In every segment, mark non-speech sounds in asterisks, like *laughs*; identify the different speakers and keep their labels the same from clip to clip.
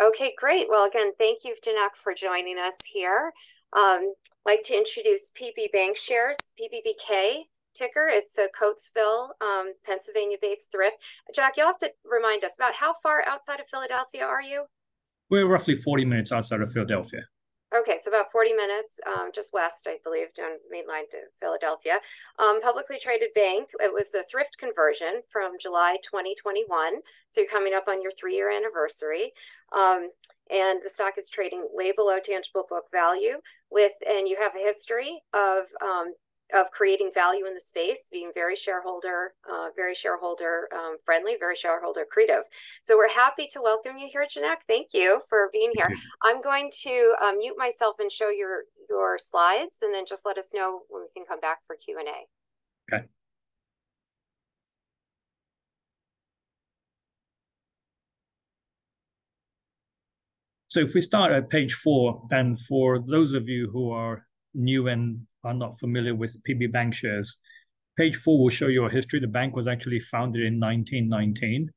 Speaker 1: Okay, great. Well, again, thank you, Janak, for joining us here. Um, like to introduce PB Bankshares, PBBK ticker. It's a Coatesville, um, Pennsylvania-based thrift. Jack, you'll have to remind us about how far outside of Philadelphia are you?
Speaker 2: We're roughly 40 minutes outside of Philadelphia.
Speaker 1: Okay, so about 40 minutes, um, just west, I believe, on main line to Philadelphia. Um, publicly traded bank. It was the thrift conversion from July 2021. So you're coming up on your three-year anniversary. Um, and the stock is trading way below tangible book value with, and you have a history of um, of creating value in the space, being very shareholder, uh, very shareholder um, friendly, very shareholder creative. So we're happy to welcome you here, Janak. Thank you for being here. I'm going to uh, mute myself and show your your slides, and then just let us know when we can come back for Q and
Speaker 2: A. Okay. So if we start at page four, and for those of you who are new and are not familiar with PB Bankshares. page four will show you a history. The bank was actually founded in 1919.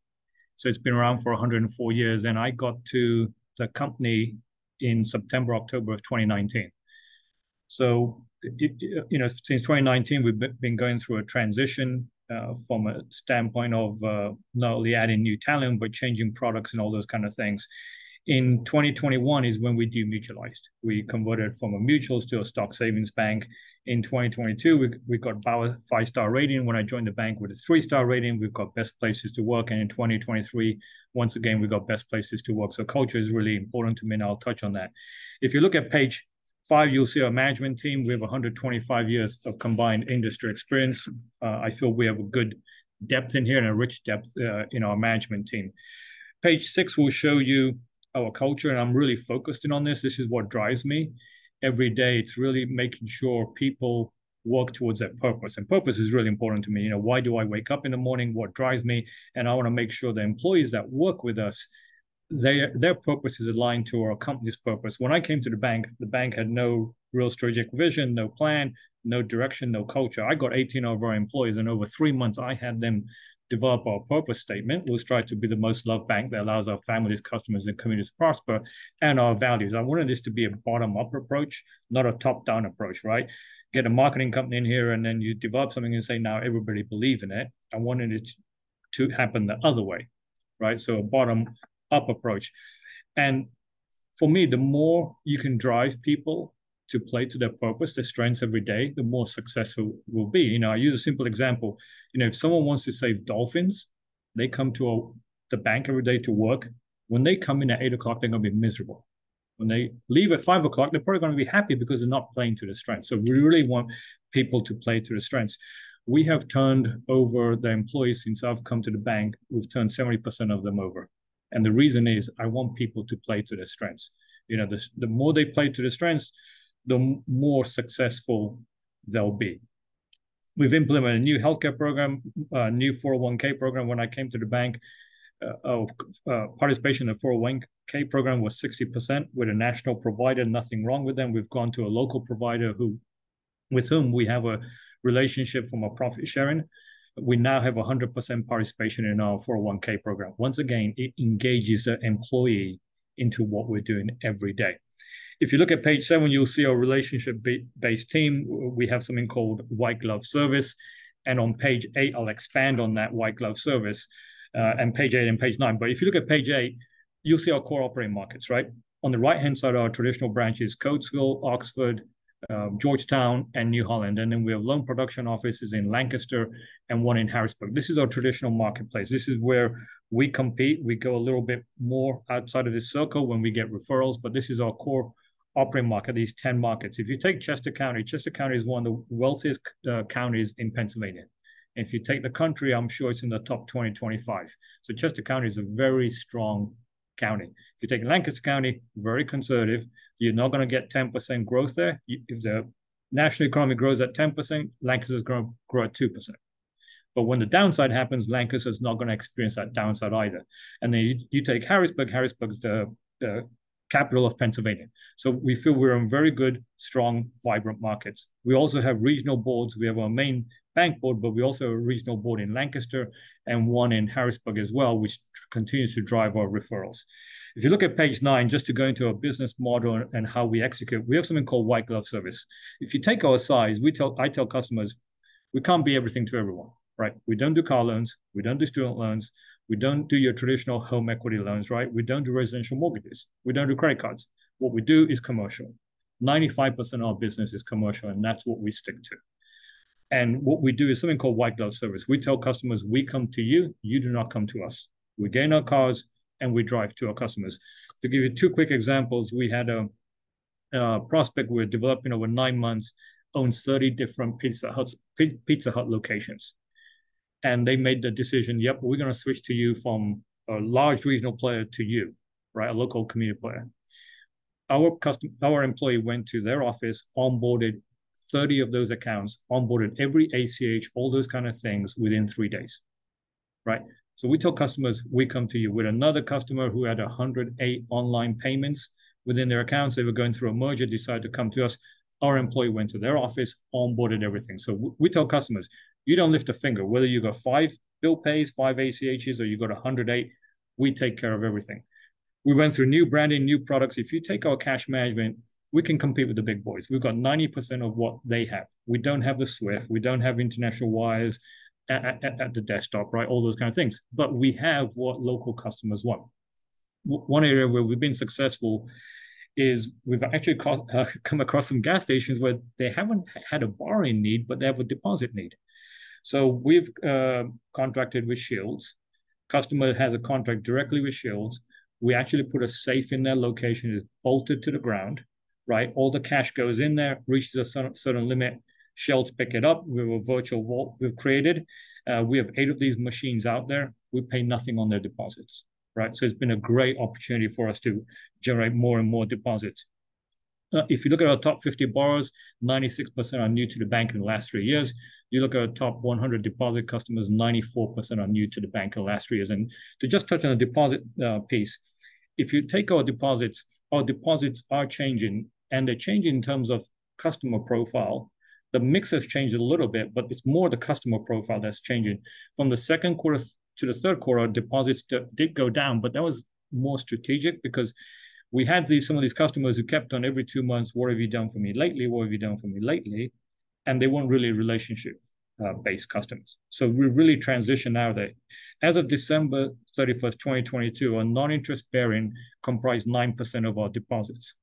Speaker 2: So it's been around for 104 years. And I got to the company in September, October of 2019. So, you know, since 2019, we've been going through a transition uh, from a standpoint of uh, not only adding new talent, but changing products and all those kind of things in 2021 is when we demutualized. We converted from a mutuals to a stock savings bank. In 2022, we, we got Bauer five star rating. When I joined the bank with a three star rating, we've got best places to work. And in 2023, once again, we got best places to work. So culture is really important to me, and I'll touch on that. If you look at page five, you'll see our management team. We have 125 years of combined industry experience. Uh, I feel we have a good depth in here and a rich depth uh, in our management team. Page six will show you our culture and i'm really focused in on this. This is what drives me every day. It's really making sure people work towards that purpose. And purpose is really important to me. You know why do i wake up in the morning? What drives me? And i want to make sure the employees that work with us they, their purpose is aligned to our company's purpose. When i came to the bank the bank had no real strategic vision no plan no direction no culture. I got 18 of our employees and over three months i had them develop our purpose statement. We'll strive to be the most loved bank that allows our families, customers, and communities to prosper, and our values. I wanted this to be a bottom-up approach, not a top-down approach, right? Get a marketing company in here, and then you develop something and say, now everybody believe in it. I wanted it to happen the other way, right? So a bottom-up approach. And for me, the more you can drive people to play to their purpose, their strengths every day, the more successful we'll be. You know, I use a simple example. You know, if someone wants to save dolphins, they come to a, the bank every day to work. When they come in at eight o'clock, they're going to be miserable. When they leave at five o'clock, they're probably going to be happy because they're not playing to their strengths. So we really want people to play to their strengths. We have turned over the employees since I've come to the bank. We've turned 70% of them over. And the reason is I want people to play to their strengths. You know, the, the more they play to their strengths, the more successful they'll be. We've implemented a new healthcare program, a new 401k program. When I came to the bank, uh, uh, participation in the 401k program was 60% with a national provider, nothing wrong with them. We've gone to a local provider who, with whom we have a relationship from a profit sharing. We now have 100% participation in our 401k program. Once again, it engages the employee into what we're doing every day. If you look at page seven, you'll see our relationship-based team. We have something called white glove service. And on page eight, I'll expand on that white glove service uh, and page eight and page nine. But if you look at page eight, you'll see our core operating markets, right? On the right-hand side, our traditional branches, Coatesville, Oxford, uh, Georgetown, and New Holland. And then we have loan production offices in Lancaster and one in Harrisburg. This is our traditional marketplace. This is where we compete. We go a little bit more outside of this circle when we get referrals, but this is our core operating market, these 10 markets. If you take Chester County, Chester County is one of the wealthiest uh, counties in Pennsylvania. If you take the country, I'm sure it's in the top 20, 25. So Chester County is a very strong county. If you take Lancaster County, very conservative. You're not going to get 10% growth there. If the national economy grows at 10%, Lancaster is going to grow at 2%. But when the downside happens, Lancaster is not going to experience that downside either. And then you, you take Harrisburg. Harrisburg's the, the capital of Pennsylvania. So we feel we're in very good, strong, vibrant markets. We also have regional boards. We have our main bank board, but we also have a regional board in Lancaster and one in Harrisburg as well, which continues to drive our referrals. If you look at page nine, just to go into our business model and how we execute, we have something called white glove service. If you take our size, we tell I tell customers, we can't be everything to everyone, right? We don't do car loans, we don't do student loans, we don't do your traditional home equity loans, right? We don't do residential mortgages, we don't do credit cards. What we do is commercial. 95% of our business is commercial, and that's what we stick to. And what we do is something called white glove service. We tell customers, we come to you, you do not come to us. We gain our cars and we drive to our customers. To give you two quick examples, we had a, a prospect we are developing over nine months, owns 30 different Pizza Hut, Pizza Hut locations. And they made the decision, yep, we're going to switch to you from a large regional player to you, right? A local community player. Our custom, our employee went to their office, onboarded 30 of those accounts, onboarded every ACH, all those kind of things within three days, right? So we tell customers, we come to you with another customer who had 108 online payments within their accounts. They were going through a merger, decided to come to us. Our employee went to their office, onboarded everything. So we tell customers, you don't lift a finger, whether you got five bill pays, five ACHs, or you got 108, we take care of everything. We went through new branding, new products. If you take our cash management, we can compete with the big boys. We've got 90% of what they have. We don't have the SWIFT, we don't have international wires at, at, at the desktop, right? All those kind of things. But we have what local customers want. One area where we've been successful is we've actually caught, uh, come across some gas stations where they haven't had a borrowing need, but they have a deposit need. So we've uh, contracted with Shields. Customer has a contract directly with Shields. We actually put a safe in their location, is bolted to the ground, right? All the cash goes in there, reaches a certain, certain limit. Shields pick it up. We have a virtual vault we've created. Uh, we have eight of these machines out there. We pay nothing on their deposits right? So it's been a great opportunity for us to generate more and more deposits. Uh, if you look at our top 50 borrowers, 96% are new to the bank in the last three years. You look at our top 100 deposit customers, 94% are new to the bank in the last three years. And to just touch on the deposit uh, piece, if you take our deposits, our deposits are changing, and they're changing in terms of customer profile. The mix has changed a little bit, but it's more the customer profile that's changing. From the second quarter to the third quarter, deposits did go down, but that was more strategic because we had these some of these customers who kept on every two months, what have you done for me lately? What have you done for me lately? And they weren't really relationship uh, based customers. So we really transitioned now that as of December 31st, 2022, our non-interest bearing comprised 9% of our deposits.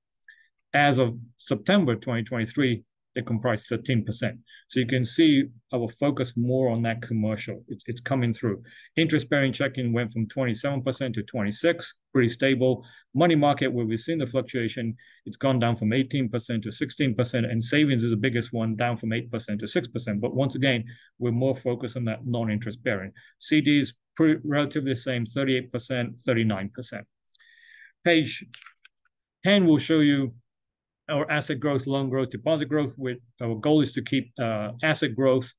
Speaker 2: As of September 2023, they comprise 13%. So you can see our focus more on that commercial. It's, it's coming through. Interest-bearing checking went from 27% to 26, pretty stable. Money market, where we've seen the fluctuation, it's gone down from 18% to 16%, and savings is the biggest one, down from 8% to 6%. But once again, we're more focused on that non-interest bearing. CDs, pretty, relatively the same, 38%, 39%. Page 10 will show you our asset growth, loan growth, deposit growth. With our goal is to keep uh, asset growth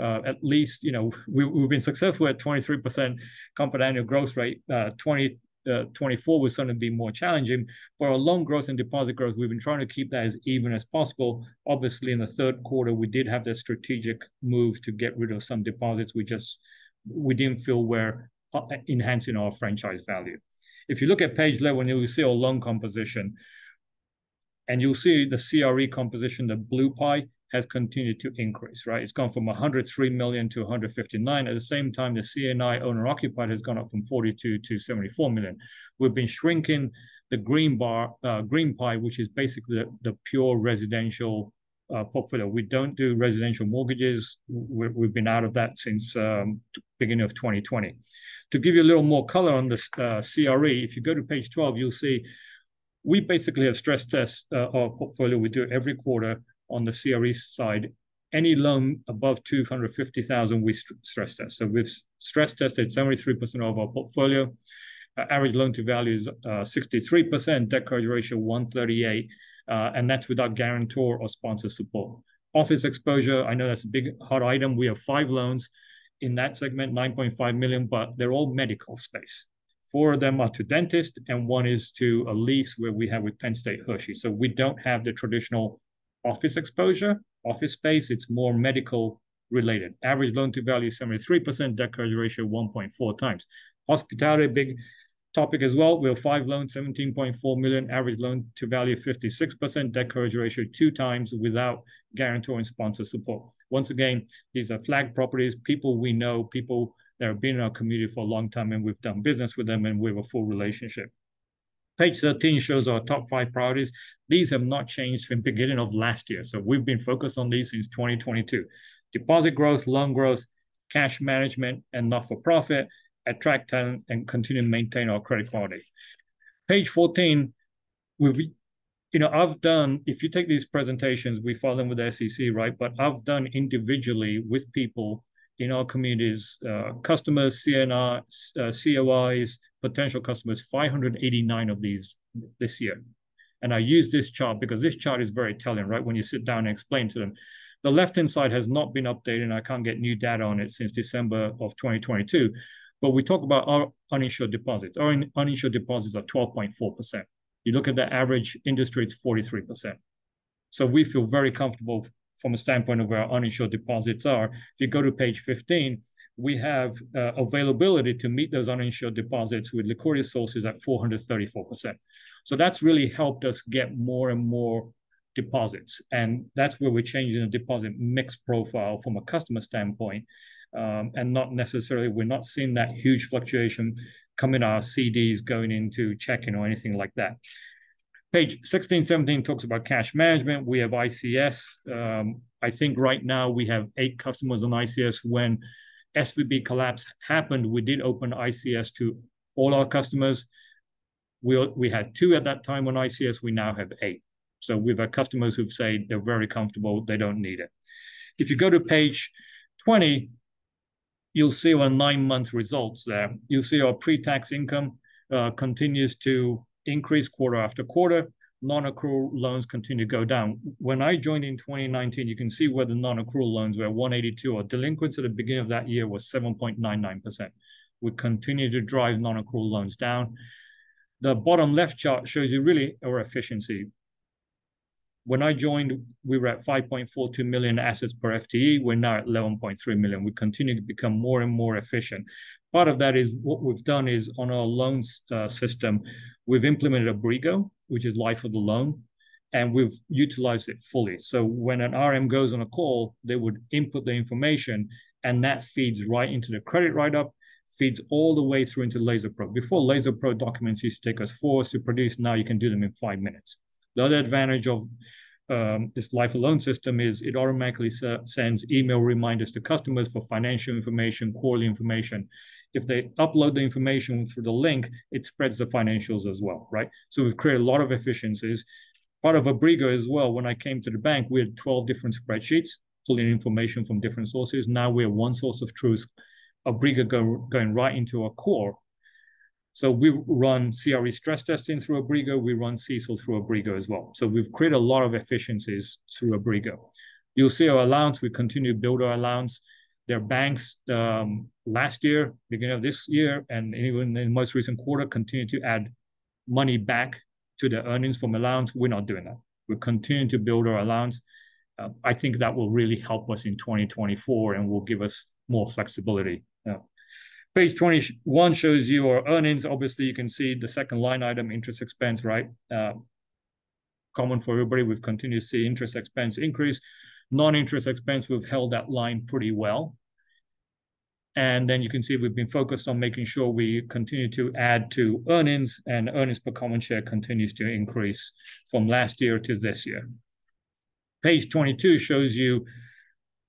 Speaker 2: uh, at least, you know, we, have been successful at 23% compound annual growth rate. Uh, 20, uh, 24 was going to be more challenging. For our loan growth and deposit growth, we've been trying to keep that as even as possible. Obviously, in the third quarter, we did have that strategic move to get rid of some deposits. We just we didn't feel were uh, enhancing our franchise value. If you look at page 11, you'll see our loan composition. And you'll see the CRE composition, the blue pie, has continued to increase, right? It's gone from 103 million to 159. At the same time, the CNI owner occupied has gone up from 42 to 74 million. We've been shrinking the green bar, uh, green pie, which is basically the, the pure residential uh, portfolio. We don't do residential mortgages. we have been out of that since um, beginning of 2020. To give you a little more color on this uh, CRE, if you go to page 12, you'll see we basically have stress tests uh, our portfolio. We do every quarter on the CRE side. Any loan above 250,000, we st stress test. So we've stress tested 73% of our portfolio. Uh, average loan to value is uh, 63%, debt coverage ratio 138, uh, and that's without guarantor or sponsor support. Office exposure, I know that's a big hot item. We have five loans in that segment, 9.5 million, but they're all medical space. Four of them are to dentist, and one is to a lease where we have with Penn State Hershey. So we don't have the traditional office exposure, office space. It's more medical related. Average loan to value 73%, debt coverage ratio 1.4 times. Hospitality, big topic as well. We have five loans, 17.4 million, average loan to value 56%, debt coverage ratio two times without guarantor and sponsor support. Once again, these are flag properties, people we know, people that have been in our community for a long time, and we've done business with them, and we have a full relationship. Page 13 shows our top five priorities. These have not changed from beginning of last year. So we've been focused on these since 2022. Deposit growth, loan growth, cash management, and not-for-profit, attract talent, and continue to maintain our credit quality. Page 14, we've, you know, I've done, if you take these presentations, we follow them with the SEC, right? But I've done individually with people in our communities, uh, customers, CNR, uh, COIs, potential customers, 589 of these this year. And I use this chart because this chart is very telling, right? When you sit down and explain to them. The left-hand side has not been updated, and I can't get new data on it since December of 2022. But we talk about our uninsured deposits. Our uninsured deposits are 12.4%. You look at the average industry, it's 43%. So we feel very comfortable from a standpoint of where uninsured deposits are. If you go to page 15, we have uh, availability to meet those uninsured deposits with liquidity sources at 434%. So that's really helped us get more and more deposits. And that's where we're changing the deposit mix profile from a customer standpoint. Um, and not necessarily, we're not seeing that huge fluctuation coming our CDs going into checking or anything like that. Page 16, 17 talks about cash management. We have ICS. Um, I think right now we have eight customers on ICS. When SVB collapse happened, we did open ICS to all our customers. We, we had two at that time on ICS. We now have eight. So we've had customers who've said they're very comfortable, they don't need it. If you go to page 20, you'll see our nine-month results there. You'll see our pre-tax income uh, continues to increase quarter after quarter. Non-accrual loans continue to go down. When I joined in 2019, you can see where the non-accrual loans were 182. or delinquency at the beginning of that year was 7.99%. We continue to drive non-accrual loans down. The bottom left chart shows you really our efficiency. When I joined, we were at 5.42 million assets per FTE. We're now at 11.3 million. We continue to become more and more efficient. Part of that is what we've done is on our loan uh, system, we've implemented Abrigo, which is life of the loan, and we've utilized it fully. So when an RM goes on a call, they would input the information, and that feeds right into the credit write-up, feeds all the way through into LaserPro. Before LaserPro documents used to take us four hours to produce, now you can do them in five minutes. The other advantage of um, this life alone system is it automatically sends email reminders to customers for financial information, quarterly information. If they upload the information through the link, it spreads the financials as well, right? So we've created a lot of efficiencies. Part of Abrigo as well, when I came to the bank, we had 12 different spreadsheets pulling information from different sources. Now we have one source of truth, Abrigo go, going right into our core so we run CRE stress testing through Abrigo. We run CECL through Abrigo as well. So we've created a lot of efficiencies through Abrigo. You'll see our allowance. We continue to build our allowance. Their banks um, last year, beginning of this year, and even in the most recent quarter, continue to add money back to the earnings from allowance. We're not doing that. We're continuing to build our allowance. Uh, I think that will really help us in 2024 and will give us more flexibility. Page 21 shows you our earnings. Obviously, you can see the second line item, interest expense, right? Uh, common for everybody. We've continued to see interest expense increase. Non-interest expense, we've held that line pretty well. And then you can see we've been focused on making sure we continue to add to earnings, and earnings per common share continues to increase from last year to this year. Page 22 shows you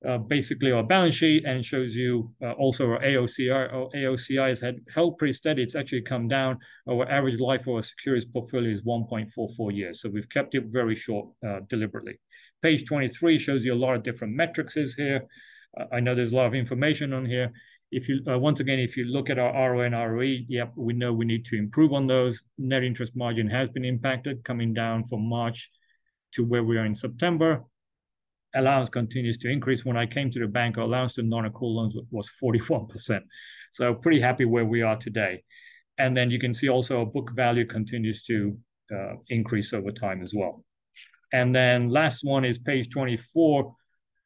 Speaker 2: uh, basically our balance sheet and shows you uh, also our AOCI. Our AOCI has had held pretty steady. It's actually come down. Our average life for our securities portfolio is 1.44 years. So we've kept it very short uh, deliberately. Page 23 shows you a lot of different metrics here. I know there's a lot of information on here. If you uh, once again, if you look at our ROA and ROE, yep, we know we need to improve on those. Net interest margin has been impacted, coming down from March to where we are in September allowance continues to increase. When I came to the bank, our allowance to non-accrual loans was 41%. So pretty happy where we are today. And then you can see also our book value continues to uh, increase over time as well. And then last one is page 24.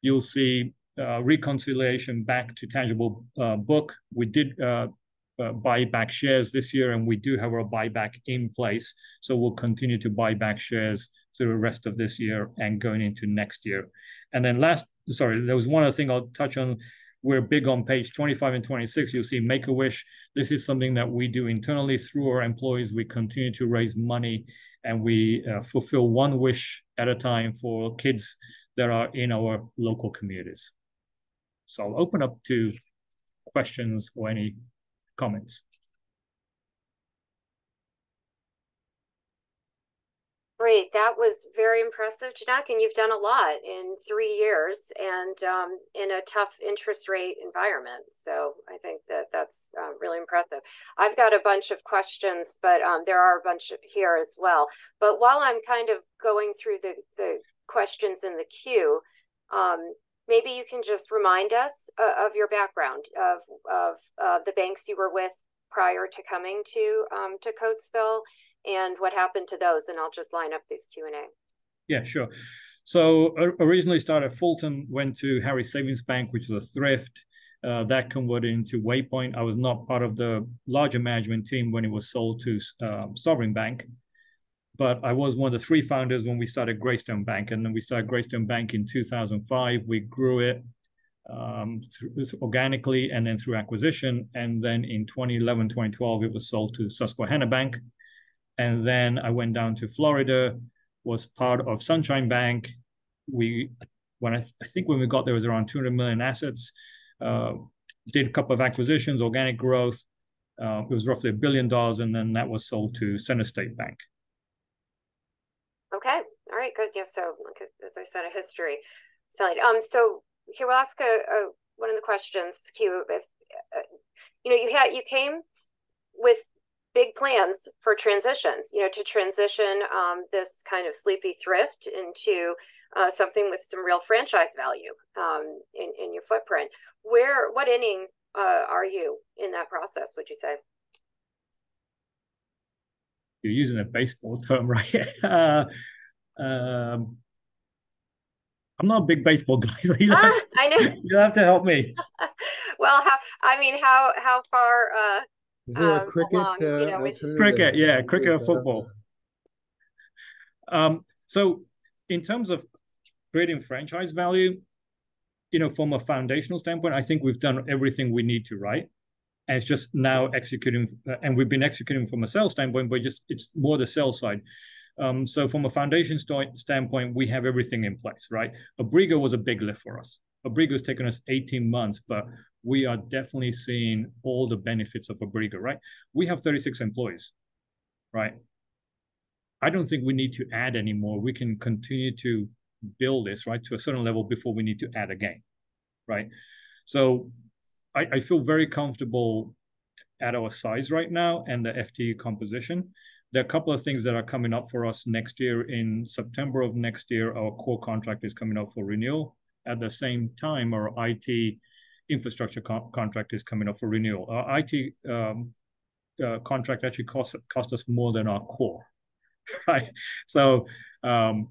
Speaker 2: You'll see uh, reconciliation back to tangible uh, book. We did uh, uh, buy back shares this year, and we do have our buyback in place. So we'll continue to buy back shares through the rest of this year and going into next year. And then last, sorry, there was one other thing I'll touch on. We're big on page 25 and 26. You'll see Make a Wish. This is something that we do internally through our employees. We continue to raise money and we uh, fulfill one wish at a time for kids that are in our local communities. So I'll open up to questions or any comments.
Speaker 1: Great. That was very impressive, Janak, and you've done a lot in three years and um, in a tough interest rate environment. So I think that that's uh, really impressive. I've got a bunch of questions, but um, there are a bunch here as well. But while I'm kind of going through the, the questions in the queue, um, maybe you can just remind us uh, of your background of, of uh, the banks you were with prior to coming to, um, to Coatesville and what happened to those. And I'll just line up this Q&A.
Speaker 2: Yeah, sure. So originally started Fulton, went to Harris Savings Bank, which was a thrift. Uh, that converted into Waypoint. I was not part of the larger management team when it was sold to um, Sovereign Bank, but I was one of the three founders when we started Graystone Bank. And then we started Graystone Bank in 2005. We grew it um, organically and then through acquisition. And then in 2011, 2012, it was sold to Susquehanna Bank. And then I went down to Florida, was part of Sunshine Bank. We, when I, th I think when we got there was around 200 million assets. Uh, did a couple of acquisitions, organic growth. Uh, it was roughly a billion dollars, and then that was sold to CenterState Bank.
Speaker 1: Okay, all right, good. Yeah, so as I said, a history. So, um, so here we'll ask a, a one of the questions, Q. If uh, you know, you had you came with big plans for transitions, you know, to transition um, this kind of sleepy thrift into uh, something with some real franchise value um, in, in your footprint. Where, what inning uh, are you in that process, would you say?
Speaker 2: You're using a baseball *laughs* term, right? uh, um, I'm not a big baseball *laughs* guy, so you, ah, have, to, I know. *laughs* you have to help me.
Speaker 1: well, how, I mean, how how far uh,
Speaker 3: is there a um, cricket? Along, uh, you
Speaker 2: know, cricket, yeah, cricket or football. Um, so in terms of creating franchise value, you know, from a foundational standpoint, I think we've done everything we need to, right? And it's just now executing, uh, and we've been executing from a sales standpoint, but just it's more the sales side. Um, so from a foundation st standpoint, we have everything in place, right? Abrigo was a big lift for us. Abrigo has taken us 18 months, but we are definitely seeing all the benefits of a Abrigo, right? We have 36 employees, right? I don't think we need to add anymore. We can continue to build this, right, to a certain level before we need to add again, right? So I, I feel very comfortable at our size right now and the FTE composition. There are a couple of things that are coming up for us next year. In September of next year, our core contract is coming up for renewal. At the same time, our IT infrastructure co contract is coming up for renewal. Our IT um, uh, contract actually cost cost us more than our core, *laughs* right? So um,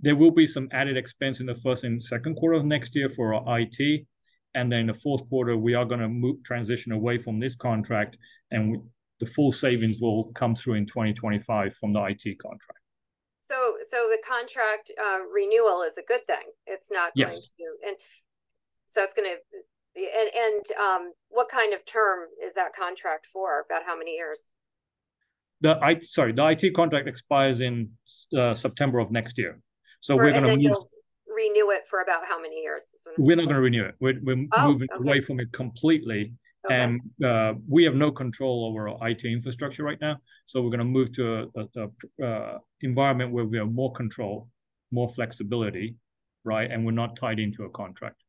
Speaker 2: there will be some added expense in the first and second quarter of next year for our IT, and then in the fourth quarter we are going to move transition away from this contract, and we, the full savings will come through in 2025 from the IT contract.
Speaker 1: So, so the contract uh, renewal is a good thing. It's not yes. going to, and so it's going to and and um, what kind of term is that contract for? About how many years?
Speaker 2: The I sorry, the IT contract expires in uh, September of next year. So for, we're going to move.
Speaker 1: Renew it for about how many years?
Speaker 2: We're not going to renew it. We're, we're oh, moving okay. away from it completely. Okay. And uh, we have no control over our IT infrastructure right now. So we're going to move to a, a, a uh, environment where we have more control, more flexibility, right? And we're not tied into a contract.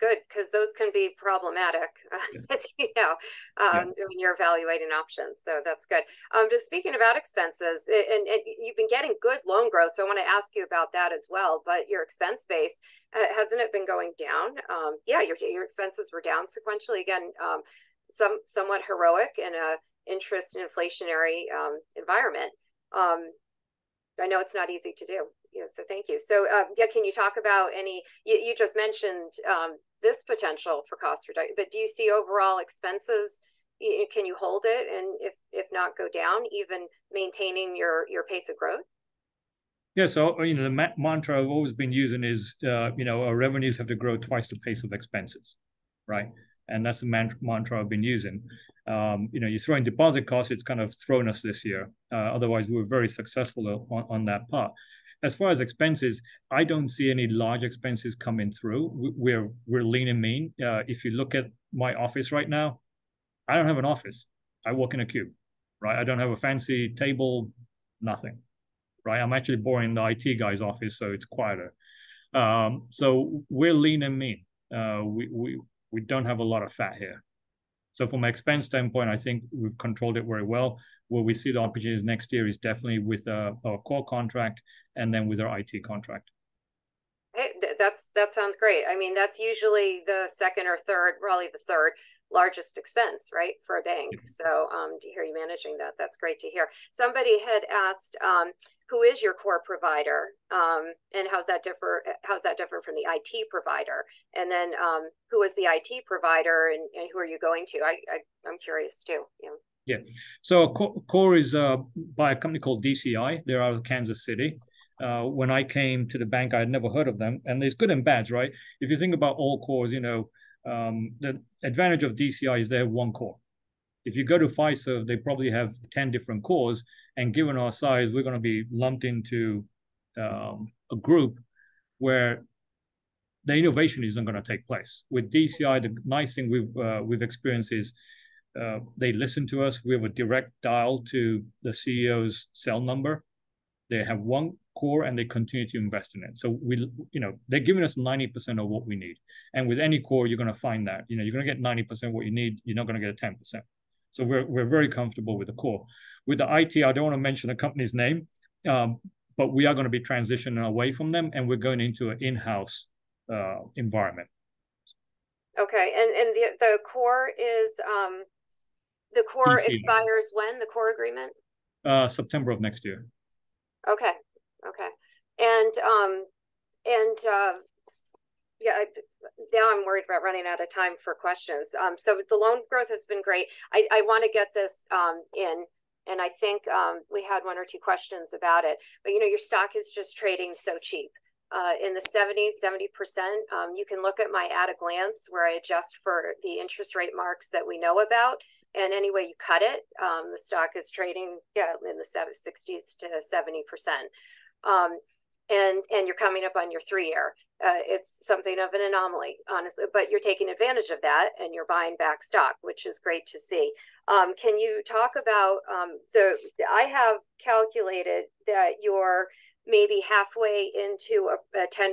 Speaker 1: Good because those can be problematic *laughs* as you know um, yeah. when you're evaluating options so that's good um, just speaking about expenses and, and, you've been getting good loan growth so i want to ask you about that as well but your expense base uh, hasn't it been going down um, yeah your, your expenses were down sequentially again um, some somewhat heroic in a interest and inflationary um, environment um, i know it's not easy to do know so thank you. So um, yeah, can you talk about any, you, you just mentioned um, this potential for cost reduction, but do you see overall expenses? Can you hold it and if, if not go down, even maintaining your, your pace of growth?
Speaker 2: Yeah, so you know the ma mantra I've always been using is, uh, you know, our revenues have to grow twice the pace of expenses, right? And that's the man mantra I've been using. Um, you know, you throw in deposit costs, it's kind of thrown us this year. Uh, otherwise, we were very successful on, on that part. As far as expenses, I don't see any large expenses coming through. We're we're lean and mean. Uh, if you look at my office right now, I don't have an office. I work in a cube, right? I don't have a fancy table, nothing, right? I'm actually boring the IT guy's office, so it's quieter. Um, so we're lean and mean. Uh, we we we don't have a lot of fat here. So from an expense standpoint, I think we've controlled it very well. Where we see the opportunities next year is definitely with uh, our core contract and then with our IT contract.
Speaker 1: Hey, that's that sounds great. I mean, that's usually the second or third, probably the third largest expense, right, for a bank. So um, to hear you managing that, that's great to hear. Somebody had asked, um, who is your core provider, um, and how's that differ? How's that different from the IT provider? And then um, who is the IT provider, and, and who are you going to? I, I am curious too. Yeah.
Speaker 2: Yeah. So core is uh, by a company called DCI. They're out of Kansas City. Uh, when I came to the bank, I had never heard of them, and there's good and bad, right? If you think about all cores, you know, um, the advantage of DCI is they have one core. If you go to Fiserv, they probably have 10 different cores. And given our size, we're going to be lumped into um, a group where the innovation isn't going to take place. With DCI, the nice thing we've, uh, we've experienced is uh, they listen to us. We have a direct dial to the CEO's cell number. They have one core and they continue to invest in it. So we, you know, they're giving us 90% of what we need. And with any core, you're going to find that, you know, you're going to get 90% what you need. You're not going to get a 10%. So we're, we're very comfortable with the core. With the IT, I don't want to mention the company's name, um, but we are going to be transitioning away from them and we're going into an in-house uh, environment.
Speaker 1: Okay, and and the the core is um, the core expires when the core agreement?
Speaker 2: Uh, September of next year.
Speaker 1: Okay, Okay. And um and uh yeah, I, now I'm worried about running out of time for questions. Um, so the loan growth has been great. I, I want to get this um, in, and I think um, we had one or two questions about it. But you know, your stock is just trading so cheap. Uh, in the 70s, 70%. Um, you can look at my at a glance where I adjust for the interest rate marks that we know about. And any way you cut it, um, the stock is trading yeah, in the 60s to 70% um, and and you're coming up on your three year. Uh, it's something of an anomaly, honestly, but you're taking advantage of that and you're buying back stock, which is great to see. Um, can you talk about um, the? I have calculated that you're maybe halfway into a, a 10%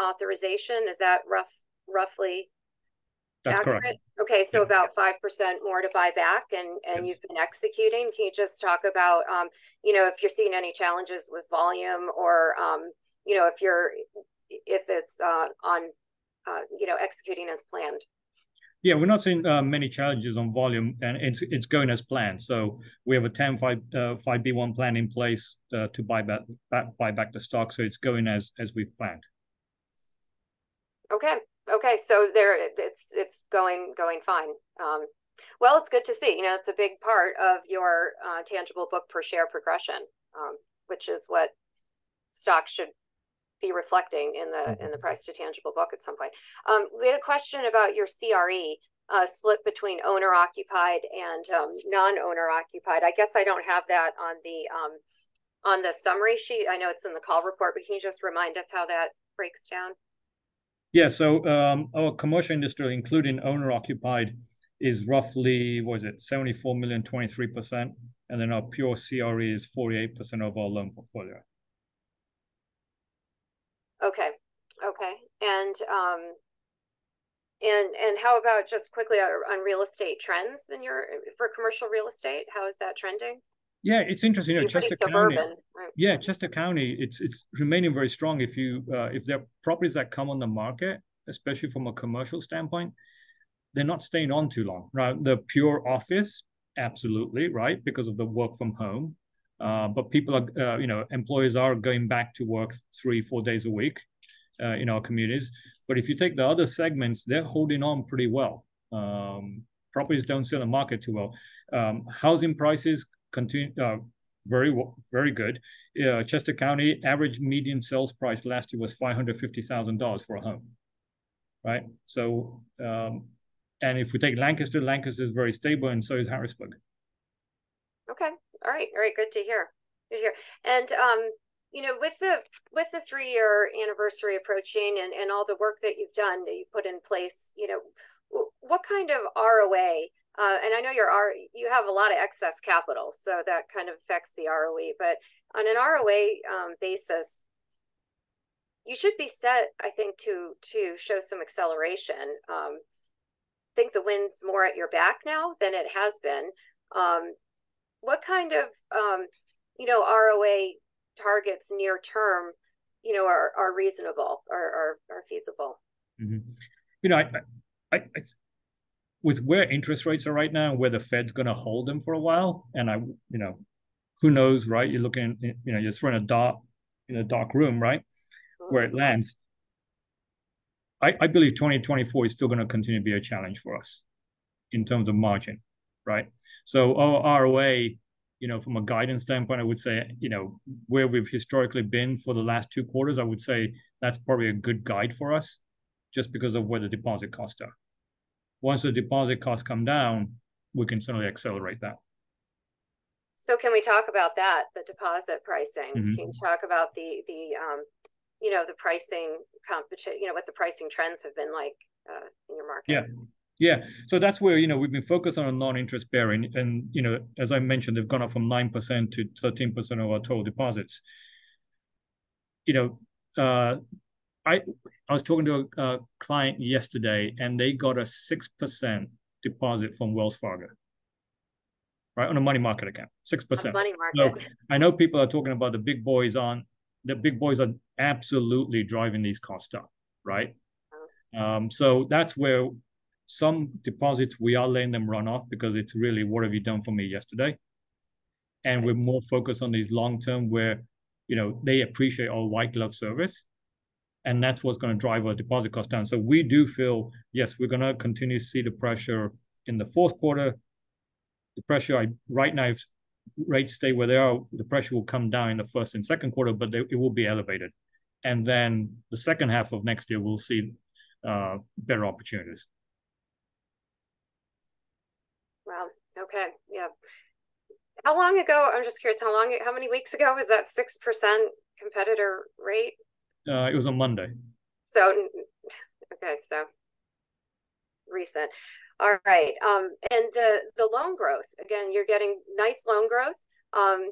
Speaker 1: authorization. Is that rough, roughly
Speaker 2: that's accurate? correct.
Speaker 1: Okay, so yeah. about five percent more to buy back, and and yes. you've been executing. Can you just talk about, um, you know, if you're seeing any challenges with volume, or um, you know, if you're if it's uh, on, uh, you know, executing as planned.
Speaker 2: Yeah, we're not seeing uh, many challenges on volume, and it's it's going as planned. So we have a 10 5 uh, 5B1 plan in place uh, to buy back, back buy back the stock. So it's going as as we've planned.
Speaker 1: Okay, okay so there it's it's going going fine. Um, well it's good to see you know it's a big part of your uh, tangible book per share progression um, which is what stocks should be reflecting in the in the mm-hmm. price to tangible book at some point. Um, we had a question about your cre uh, split between owner occupied and um, non-owner occupied. I guess i don't have that on the um, on the summary sheet. I know it's in the call report but can you just remind us how that breaks down
Speaker 2: yeah, so um, our commercial industry, including owner occupied, is roughly, what is it, 74 million, 23%. And then our pure CRE is 48% of our loan portfolio.
Speaker 1: Okay. Okay. And um, and and how about just quickly on real estate trends in your for commercial real estate? How is that trending?
Speaker 2: Yeah, it's interesting. You know, Chester County. Right? Yeah, Chester County. It's it's remaining very strong. If you uh, if there are properties that come on the market, especially from a commercial standpoint, they're not staying on too long. Right, the pure office, absolutely right because of the work from home. Uh, but people are, uh, you know, employers are going back to work three, four days a week uh, in our communities. But if you take the other segments, they're holding on pretty well. Um, properties don't sell the market too well. Um, housing prices continue uh, very very good. Uh, Chester County average median sales price last year was five hundred fifty thousand dollars for a home, right? So, um, and if we take Lancaster, Lancaster is very stable, and so is Harrisburg.
Speaker 1: Okay, all right, all right, good to hear. Good to hear. And um, you know, with the with the three year anniversary approaching, and and all the work that you've done that you put in place, you know, what kind of ROA uh, and I know your R, you have a lot of excess capital, so that kind of affects the ROE. But on an ROA um, basis, you should be set, I think, to to show some acceleration. Um, I think the wind's more at your back now than it has been. Um, what kind of um, you know ROA targets near term, you know, are are reasonable or are, are feasible?
Speaker 2: Mm-hmm. You know, I, I, I with where interest rates are right now, and where the Fed's going to hold them for a while, and I, you know, who knows, right? You're looking, you know, you're throwing a dart in a dark room, right, where it lands. I, I believe 2024 is still going to continue to be a challenge for us in terms of margin, right? So our ROA, you know, from a guidance standpoint, I would say, you know, where we've historically been for the last two quarters, I would say that's probably a good guide for us, just because of where the deposit costs are once the deposit costs come down, we can certainly accelerate that.
Speaker 1: So can we talk about that, the deposit pricing? Mm-hmm. Can you talk about the the um, you know the pricing competition? You know what the pricing trends have been like uh, in your market?
Speaker 2: Yeah, yeah. So that's where you know we've been focused on non-interest bearing, and you know as I mentioned, they've gone up from nine percent to thirteen percent of our total deposits. You know, uh, I I was talking to a, a client yesterday, and they got a six percent deposit from Wells Fargo, right on a money market account, six percent.
Speaker 1: Money market.
Speaker 2: So I know people are talking about the big boys on the big boys are absolutely driving these costs up, right? Oh. Um, so that's where some deposits we are letting them run off because it's really what have you done for me yesterday, and we're more focused on these long term where you know they appreciate our white glove service and that's what's going to drive our deposit cost down. So we do feel, yes, we're going to continue to see the pressure in the fourth quarter. The pressure I, right now, if rates stay where they are, the pressure will come down in the first and second quarter, but they, it will be elevated. And then the second half of next year, we'll see uh, better opportunities.
Speaker 1: Wow. Okay. Yeah. How long ago? I'm just curious. How long? How many weeks ago was that six percent competitor rate?
Speaker 2: Uh, it was on Monday.
Speaker 1: So, okay, so recent. All right. Um, and the the loan growth again, you're getting nice loan growth. Um,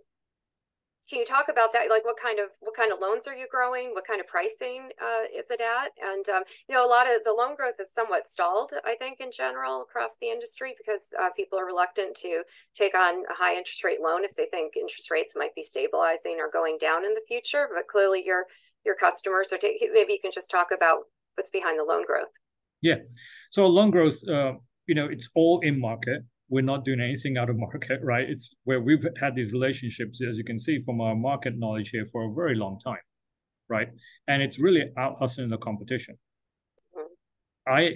Speaker 1: can you talk about that? Like, what kind of what kind of loans are you growing? What kind of pricing uh, is it at? And um, you know, a lot of the loan growth is somewhat stalled, I think, in general across the industry because uh, people are reluctant to take on a high interest rate loan if they think interest rates might be stabilizing or going down in the future. But clearly, you're your customers. Or take, maybe you can just talk about what's behind the loan growth.
Speaker 2: Yeah. So loan growth uh, you know it's all in market. We're not doing anything out of market *laughs* right? It's where we've had these relationships as you can see from our market knowledge here for a very long time right? And it's really out hustling the competition. Mm-hmm. i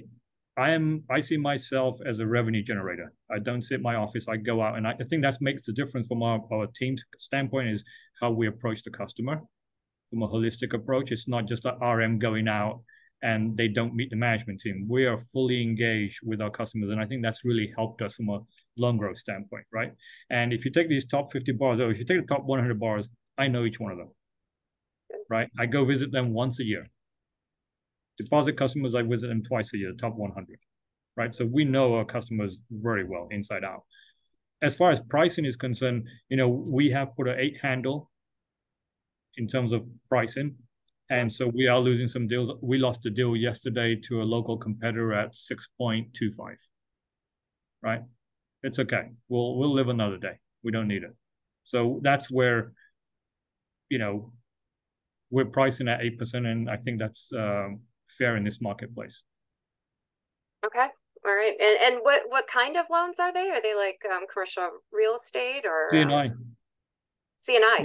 Speaker 2: I am I see myself as a revenue generator. I don't sit in my office. I go out and I, I think that makes the difference from our, our team's standpoint is how we approach the customer from a holistic approach. It's not just like RM going out and they don't meet the management team. We are fully engaged with our customers, and I think that's really helped us from a loan growth standpoint, right? And if you take these top 50 bars, or if you take the top 100 bars, I know each one of them, right? I go visit them once a year. Deposit customers, I visit them twice a year, top 100, right? So we know our customers very well inside out. As far as pricing is concerned, you know, we have put an eight handle in terms of pricing. And so we are losing some deals. We lost a deal yesterday to a local competitor at 6.25. Right? It's okay. We'll we'll live another day. We don't need it. So that's where, you know, we're pricing at 8%, and I think that's um, fair in this marketplace.
Speaker 1: Okay. All right. And and what what kind of loans are they? Are they like um, commercial real estate or
Speaker 2: CNI?
Speaker 1: CNI.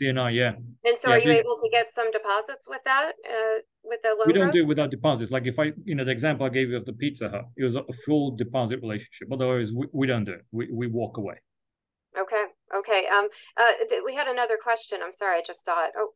Speaker 2: CNI, yeah.
Speaker 1: And so
Speaker 2: Yeah,
Speaker 1: are you
Speaker 2: we-
Speaker 1: able to get some deposits with that, uh, with the loan
Speaker 2: We don't do it without deposits. Like if I, you know, the example I gave you of the Pizza Hut, it was a full deposit relationship. Otherwise, we, we don't do it. We, we walk away.
Speaker 1: Okay, okay, um, uh, th- we had another question, I'm sorry, I just saw it, oh.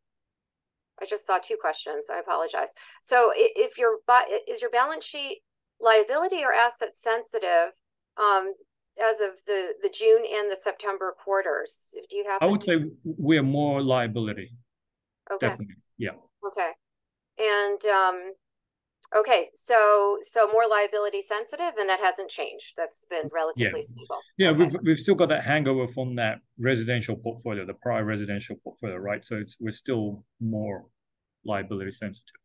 Speaker 1: I just saw two questions, I apologize. So if your, is your balance sheet liability or asset sensitive? Um, as of the, the June and the September quarters, do you have?
Speaker 2: I would say we are more liability,
Speaker 1: Okay,
Speaker 2: definitely. Yeah.
Speaker 1: okay, and, um. Okay, so, so more liability sensitive and that hasn't changed, that's been relatively stable.
Speaker 2: Yeah,
Speaker 1: Okay.
Speaker 2: we've we've still got that hangover from that residential portfolio, the prior residential portfolio, right? So it's we're still more liability sensitive.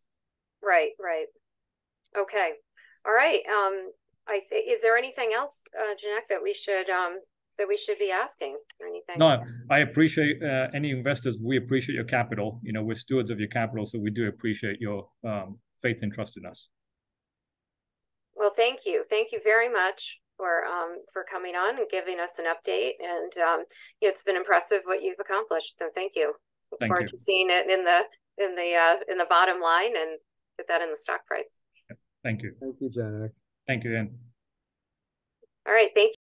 Speaker 1: Right, right. Okay, all right, um, I think, is there anything else, uh, Janak, that we should, um, that we should be asking, or anything?
Speaker 2: No, I appreciate uh, any investors. We appreciate your capital. You know, we're stewards of your capital, so we do appreciate your um, faith and trust in us.
Speaker 1: Well, thank you, thank you very much for, um, for coming on and giving us an update, and, um, you know, it's been impressive what you've accomplished, so thank you. Look
Speaker 2: Thank
Speaker 1: forward
Speaker 2: you.
Speaker 1: to seeing it in the, in the, uh, in the bottom line and get that in the stock price.
Speaker 2: Thank you.
Speaker 3: Thank you, Janak.
Speaker 2: Thank you, Ann.
Speaker 1: All right, thank